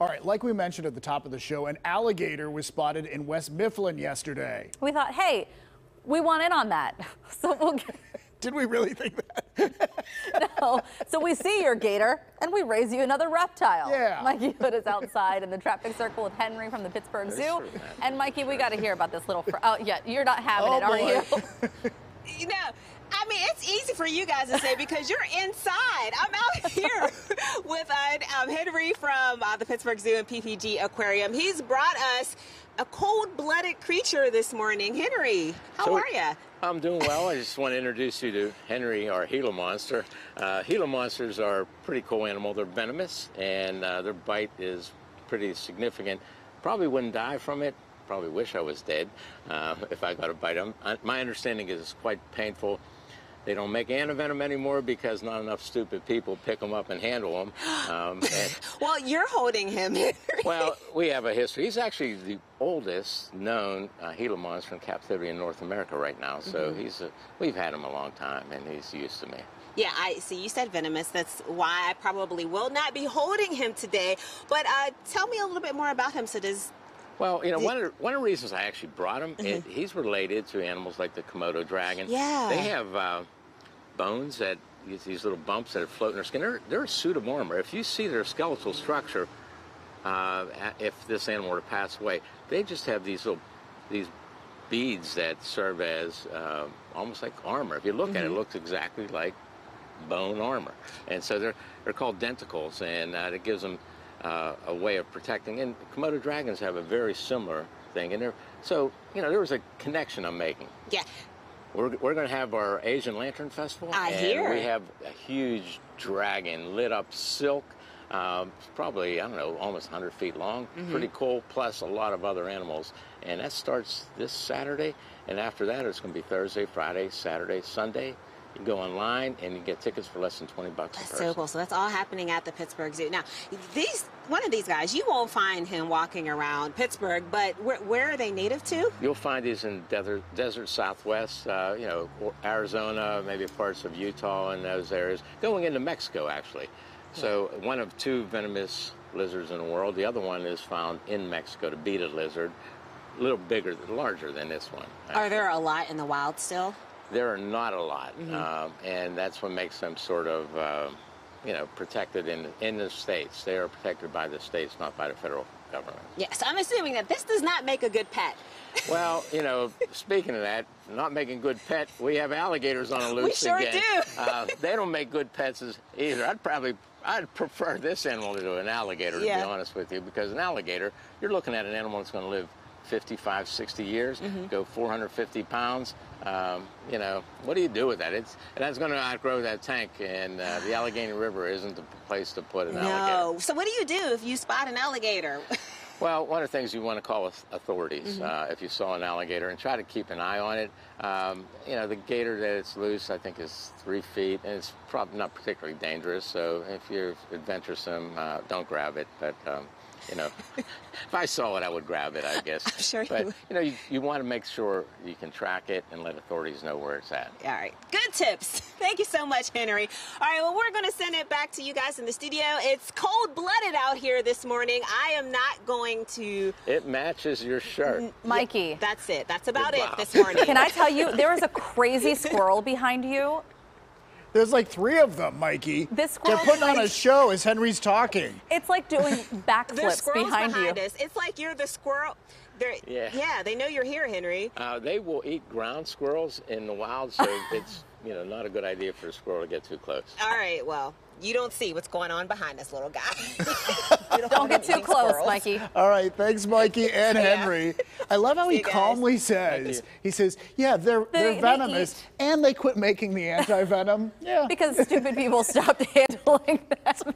All right, like we mentioned at the top of the show, an alligator was spotted in West Mifflin yesterday. We thought, hey, we want in on that. So we'll get, Did we really think that? no. So we see your gator and we raise you another reptile. Yeah. Mikey put us outside in the traffic circle with Henry from the Pittsburgh Zoo. And Mikey, we got to hear about this little. Fr- oh, yeah, you're not having Oh, it, are boy. you? You know, I mean, it's easy for you guys to say because you're inside. I'm out here with uh, um, Henry from uh, the Pittsburgh Zoo and PPG Aquarium. He's brought us a cold-blooded creature this morning. Henry, how So- are you? I'm doing well. I just want to introduce you to Henry, our Gila monster. Uh, Gila monsters are a pretty cool animal. They're venomous, and uh, their bite is pretty significant. Probably wouldn't die from it. Probably wish I was dead uh, if I got a bite. Uh, my understanding is it's quite painful. They don't make antivenom anymore because not enough stupid people pick them up and handle them. Um, and- Well, you're holding him, well, we have a history. He's actually the oldest known uh, Gila monster in captivity in North America right now. So he's a, we've had him a long time, and he's used to me. Yeah, I see. You said venomous. That's why I probably will not be holding him today. But uh, tell me a little bit more about him. So does Well, you know, one of, the, one of the reasons I actually brought him, it, he's related to animals like the Komodo dragon. Yeah. They have uh, bones that, these, these little bumps that float in their skin. They're, they're a suit of armor. If you see their skeletal structure, uh, if this animal were to pass away, they just have these little, these beads that serve as uh, almost like armor. If you look at it, it looks exactly like bone armor. And so they're, they're called denticles, and uh, it gives them uh, a way of protecting. And Komodo dragons have a very similar thing. And so, you know, there was a connection I'm making. yeah? We're, we're going to have our Asian Lantern Festival. I and hear. we have a huge dragon lit up silk. Um, probably, I don't know, almost 100 feet long. Mm-hmm. Pretty cool, plus a lot of other animals. And that starts this Saturday. And after that, it's going to be Thursday, Friday, Saturday, Sunday. You go online and you get tickets for less than 20 bucks That's person. so cool. So that's all happening at the Pittsburgh Zoo. Now, these one of these guys, you won't find him walking around Pittsburgh, but where, where are they native to? You'll find these in desert, desert Southwest, uh, you know, Arizona, maybe parts of Utah and those areas, going into Mexico actually. So one of two venomous lizards in the world. The other one is found in Mexico, the beaded lizard, a little bigger, larger than this one. Are there a lot in the wild still? There are not a lot, um, and that's what makes them sort of, uh, you know, protected in in the states. They are protected by the states, not by the federal government. Yes, I'm assuming that this does not make a good pet. Well, you know, speaking of that, not making good pet, we have alligators on a loose we sure again. do. uh, they don't make good pets either. I'd probably, I'd prefer this animal to an alligator, to Yeah. be honest with you, because an alligator, you're looking at an animal that's going to live 55, 60 years, Mm-hmm. go 450 pounds. Um, you know, what do you do with that? It's and that's going to outgrow that tank, and uh, the Allegheny River isn't the place to put an alligator. No. So what do you do if you spot an alligator? Well, one of the things you want to call authorities Mm-hmm. uh, if you saw an alligator and try to keep an eye on it. Um, you know, the gator that it's loose, I think, is three feet, and it's probably not particularly dangerous. So if you're adventuresome, uh, don't grab it. But um, you know, if I saw it, I would grab it, I guess. I'm sure you would. you know, you, you want to make sure you can track it and let authorities know where it's at. All right. Good tips. Thank you so much, Henry. All right, well, we're going to send it back to you guys in the studio. It's cold blooded out here this morning. I am not going to. It matches your shirt. Mikey, That's it. That's about it this morning. can I tell you, there is a crazy squirrel behind you. There's like three of them, Mikey. This They're squirrel putting on a show as Henry's talking. It's like doing There's backflips squirrels behind, behind, you. us. It's like you're the squirrel. They're, Yeah. yeah, they know you're here, Henry. Uh, they will eat ground squirrels in the wild, so it's you know not a good idea for a squirrel to get too close. All right, well, you don't see what's going on behind us, little guy. You Don't get too close, squirrels. Mikey. All right, thanks, Mikey and Yeah. Henry. I love how See he calmly says, he says, yeah, they're, They- they're venomous, eat. and they quit making the anti-venom. Yeah. Because stupid people stopped handling them.